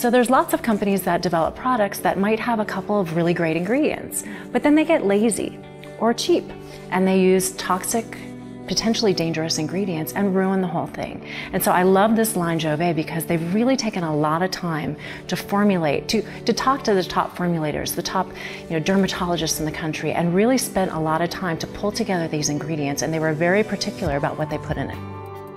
So there's lots of companies that develop products that might have a couple of really great ingredients, but then they get lazy or cheap and they use toxic potentially dangerous ingredients and ruin the whole thing. And so I love this line Jouve because they've really taken a lot of time to formulate, to, to talk to the top formulators, the top you know, dermatologists in the country, and really spent a lot of time to pull together these ingredients. And they were very particular about what they put in it.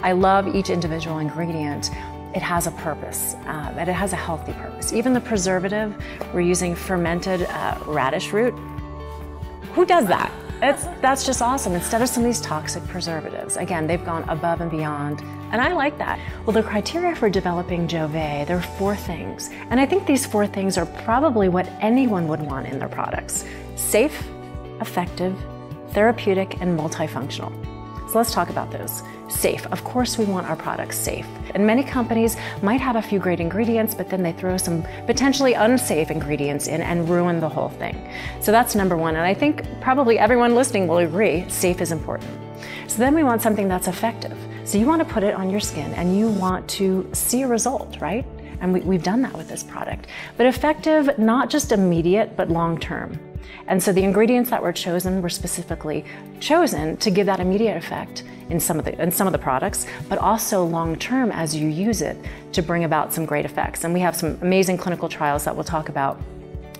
I love each individual ingredient it has a purpose um, and it has a healthy purpose. Even the preservative, we're using fermented uh, radish root. Who does that? It's, that's just awesome. Instead of some of these toxic preservatives, again, they've gone above and beyond, and I like that. Well, the criteria for developing Jouve, there are four things, and I think these four things are probably what anyone would want in their products. Safe, effective, therapeutic, and multifunctional. So let's talk about those. Safe. Of course, we want our products safe. And many companies might have a few great ingredients, but then they throw some potentially unsafe ingredients in and ruin the whole thing. So that's number one. And I think probably everyone listening will agree safe is important. So then we want something that's effective. So you want to put it on your skin and you want to see a result, right? And we, have done that with this product. But effective, not just immediate, but long term. And so the ingredients that were chosen were specifically chosen to give that immediate effect in some of the in some of the products, but also long term as you use it to bring about some great effects. And we have some amazing clinical trials that we'll talk about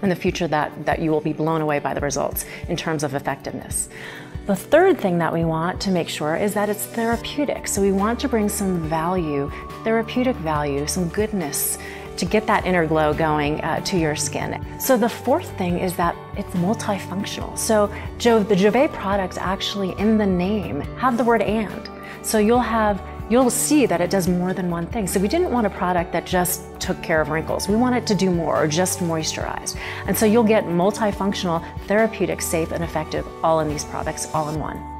in the future that, that you will be blown away by the results in terms of effectiveness. The third thing that we want to make sure is that it's therapeutic. So we want to bring some value, therapeutic value, some goodness to get that inner glow going uh, to your skin. So the fourth thing is that it's multifunctional. So jo- the Jouve products actually in the name have the word and. So you'll have you'll see that it does more than one thing. So we didn't want a product that just took care of wrinkles. We want it to do more or just moisturize. And so you'll get multifunctional, therapeutic, safe, and effective all in these products all in one.